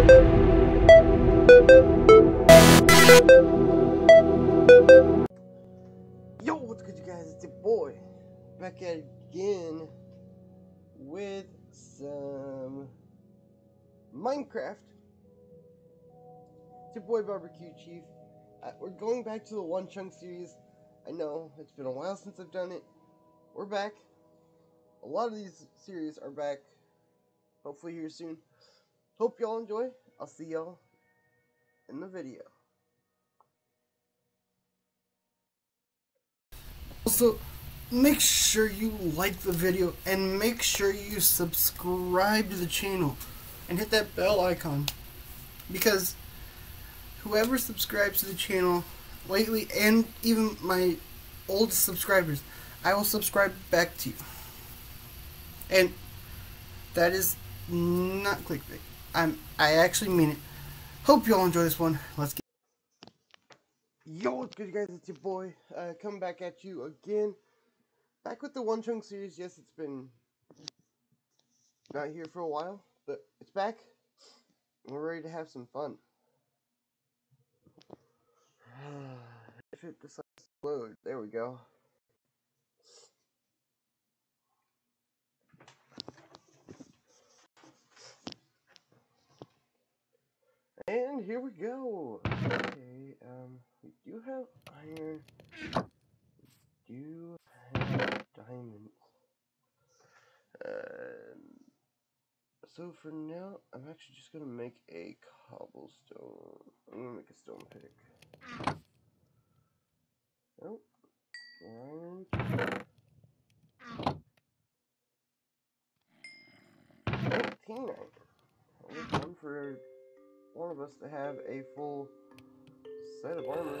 Yo, what's good, you guys? It's your boy back at again with some Minecraft. It's your boy Barbecue Chief. Uh, we're going back to the One Chunk series. I know it's been a while since I've done it. We're back. A lot of these series are back. Hopefully here soon. Hope y'all enjoy. I'll see y'all in the video. Also, make sure you like the video and make sure you subscribe to the channel and hit that bell icon because whoever subscribes to the channel lately and even my old subscribers I will subscribe back to you and that is not clickbait I'm I actually mean it hope you all enjoy this one let's get Yo, what's good, you guys? It's your boy, uh, coming back at you again. Back with the One Chunk series. Yes, it's been not here for a while, but it's back. We're ready to have some fun. if it decides to load, there we go. And here we go. Okay, um, we do have iron. We do have diamonds. Um, so for now, I'm actually just gonna make a cobblestone. I'm gonna make a stone pick. Nope. Iron. Nineteen iron. Only time for one of us to have a full set of armor.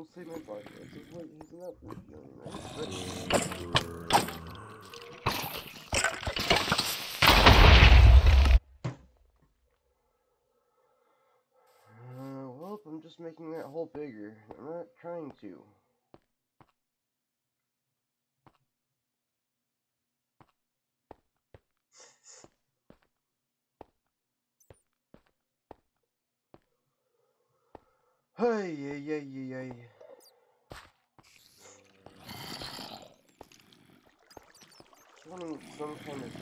Will my. Uh, well, I'm just making that hole bigger. I'm not trying to. Hey, yeah, yeah, yeah, yeah. Some kind of.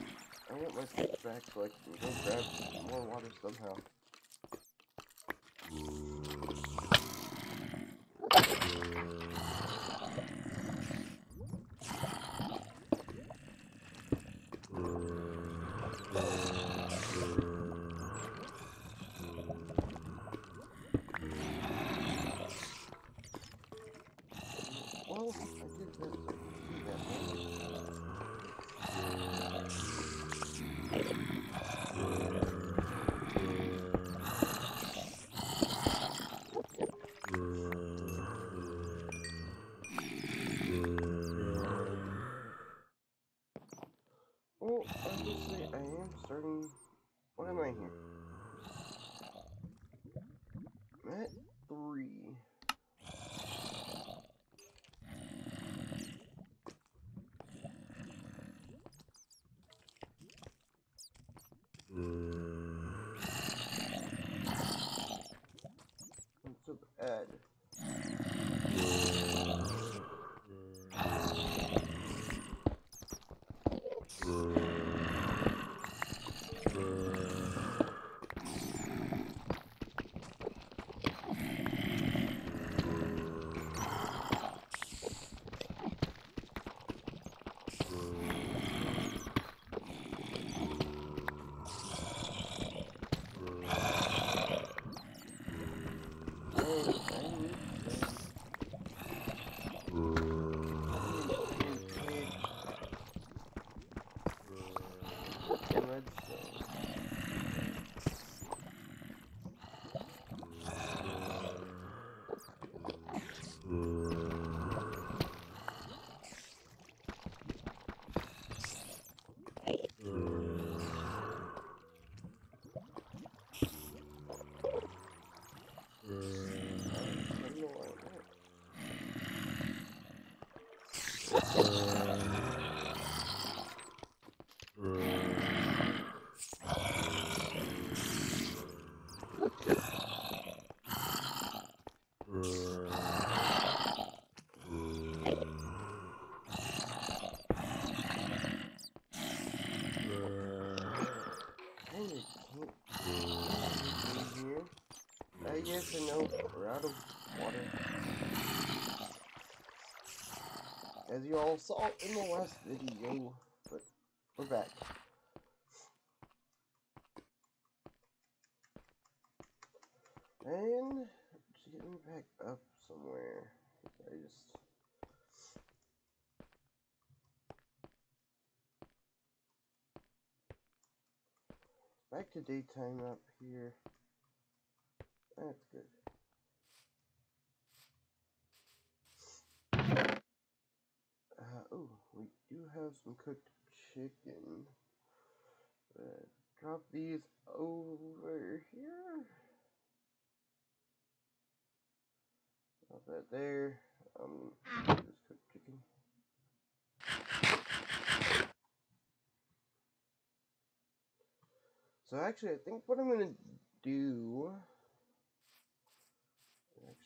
I want my back so I can go grab more water somehow. Not Guess I know we're out of water. As you all saw in the last video, but we're back. And just get me back up somewhere. I just back to daytime up here. That's good. Uh, oh, we do have some cooked chicken. Uh, drop these over here. Drop that there. Um, just cooked chicken. So actually, I think what I'm gonna do.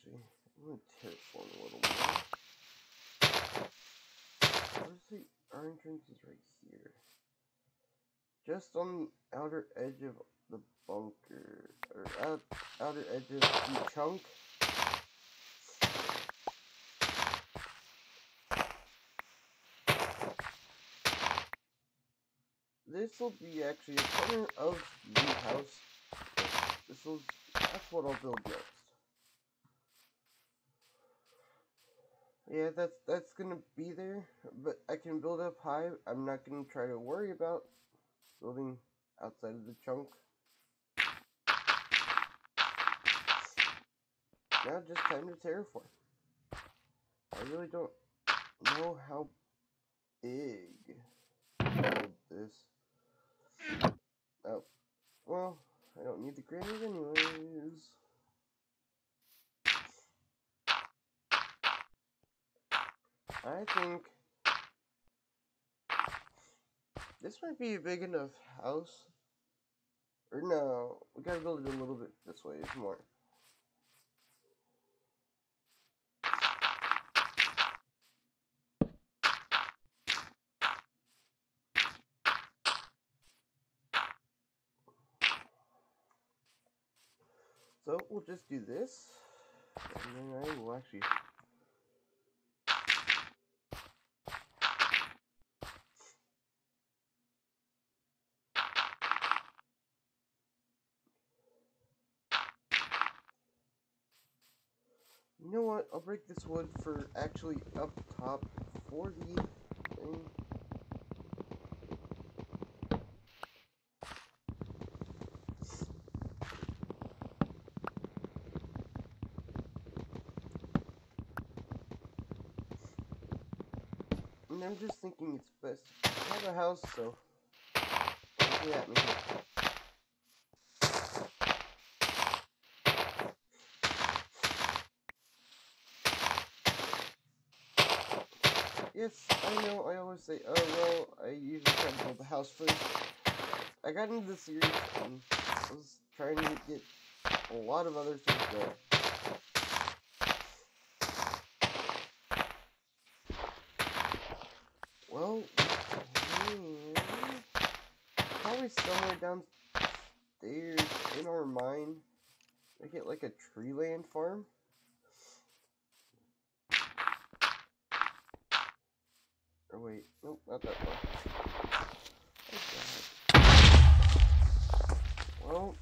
Actually, I'm gonna tear it terraform a little more. Where's the our entrance is right here. Just on the outer edge of the bunker, or out, outer edge of the chunk. This will be actually a corner of the house. This will, that's what I'll build next. Yeah, that's that's gonna be there, but I can build up high. I'm not gonna try to worry about building outside of the chunk. Now just time to terraform. I really don't know how big this. Oh, well, I don't need the granite anyways. I think this might be a big enough house. Or no, we gotta build it a little bit this way, it's more. So we'll just do this, and then I will actually You know what? I'll break this wood for actually up top for the thing. And I'm just thinking it's best to have a house, so don't get at Yes, I know, I always say, oh, well, I usually try to build the house first. I got into the series and was trying to get a lot of other things going. Well, hmm, probably somewhere downstairs in our mine, make it like a tree land farm. Or wait, nope, not that far. Well,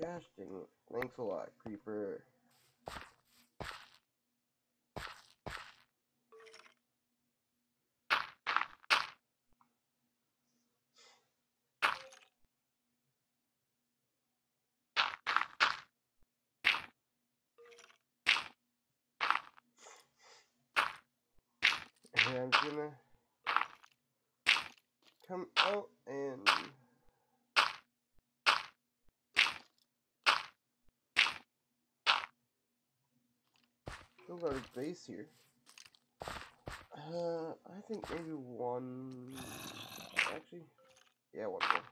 gosh dang it. Thanks a lot, Creeper. I'm gonna come out and build our base here. Uh, I think maybe one. Actually, yeah, one more.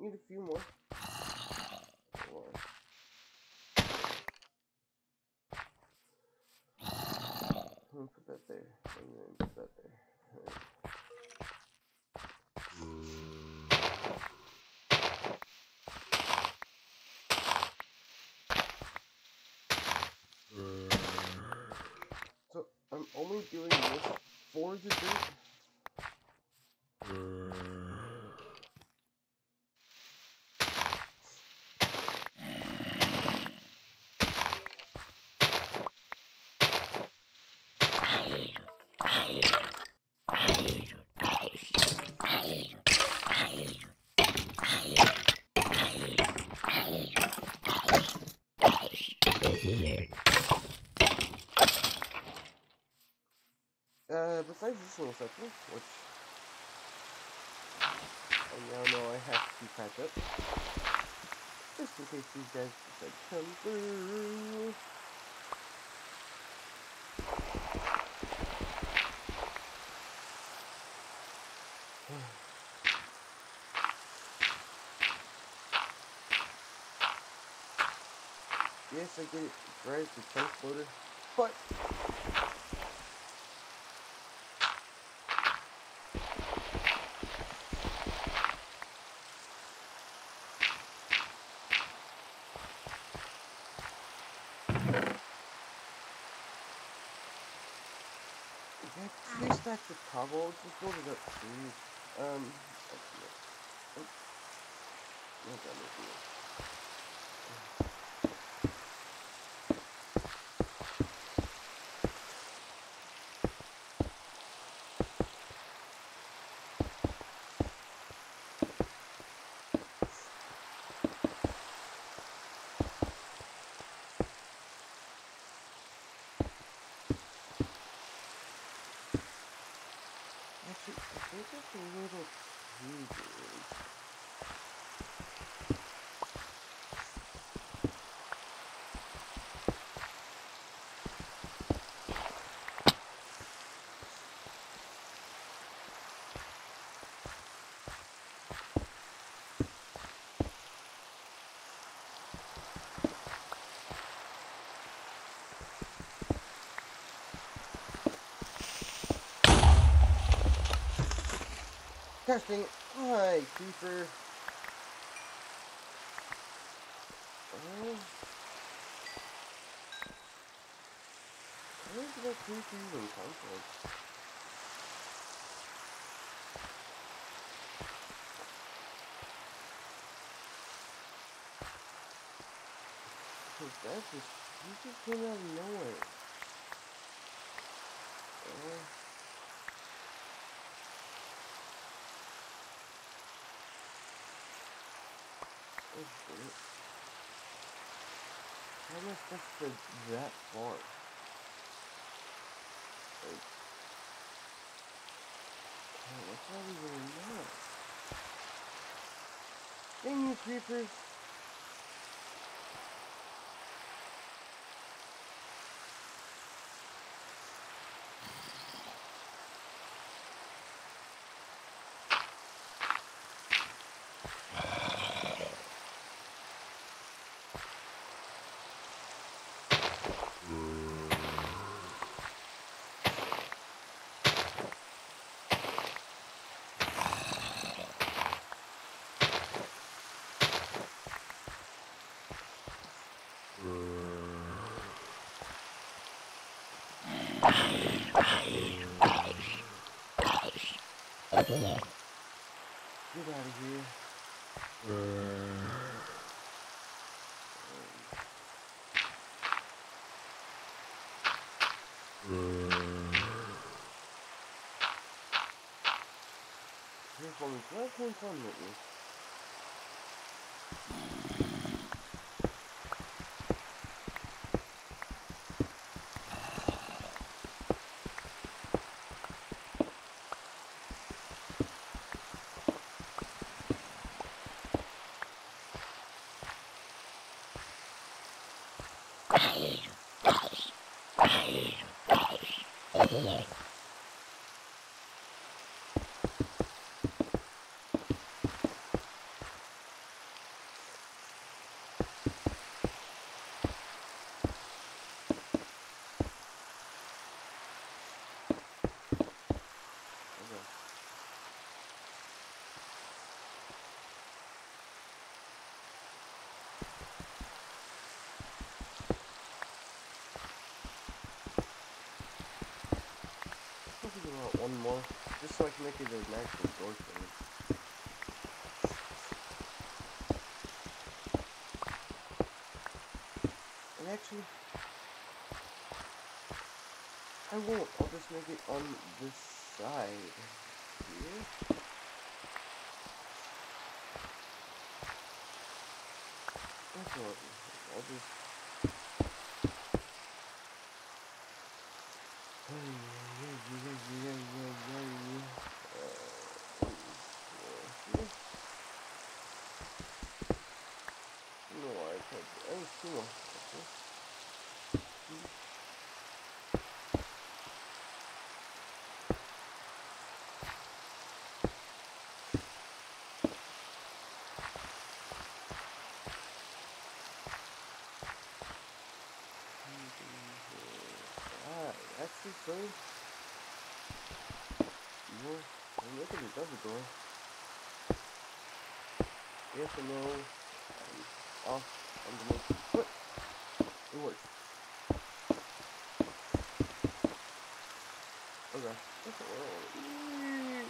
Need a few more. Or I'm gonna put that there, and then put that there. Alright. So I'm only doing this for the dirt. Little section, which I now know I have to patch up, just in case these guys decide to come through. yes, I get it, right, a chunk loader, but Three stacks of cobble. Just build it up, please. Um. actually, oh. No, ところ、21。Testing. Creeper. Oh. Where did that creeper even come from? That just, he just came out of nowhere. Oh. Oh shit. How am I supposed to get that far? Like, oh, that's not even enough. Dang you creepers! Get out of here. Here from where came from with me? One more, just so I can make it an actual door thing. And actually, I won't. I'll just make it on this side here. That's all. I'll just. No, I can't. Oh, two more. Okay. Ah, actually, so. I'm looking at the door. Yes or no? Off. I'm gonna put. It works. Okay. That's what I.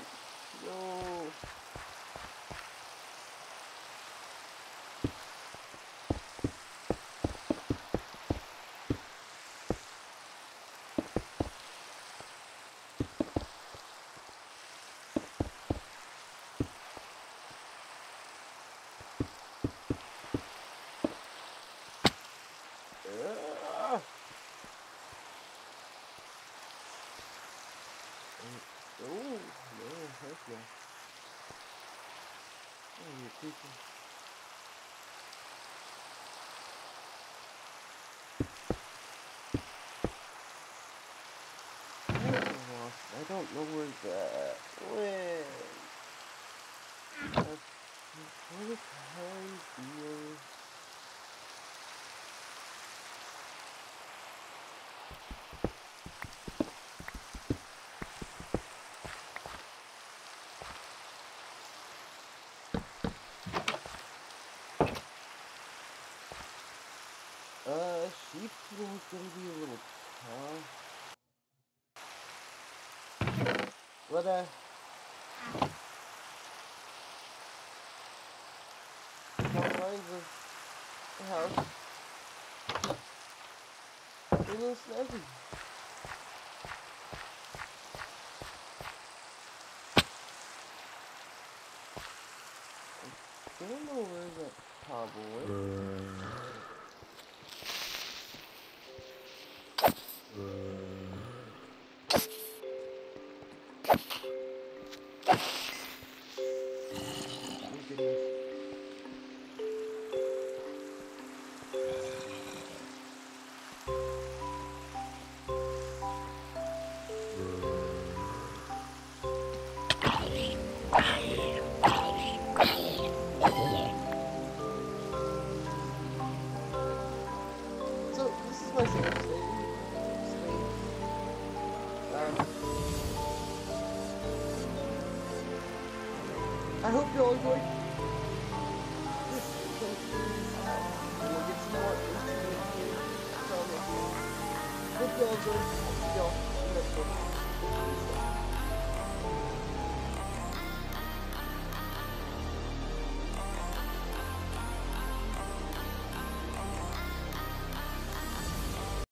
No. Oh. I don't know where that went. Where the hell is Uh, is gonna be a little tough. But, uh, confines of the house, they're a little snazzy. I don't know where that cobble went. Bye.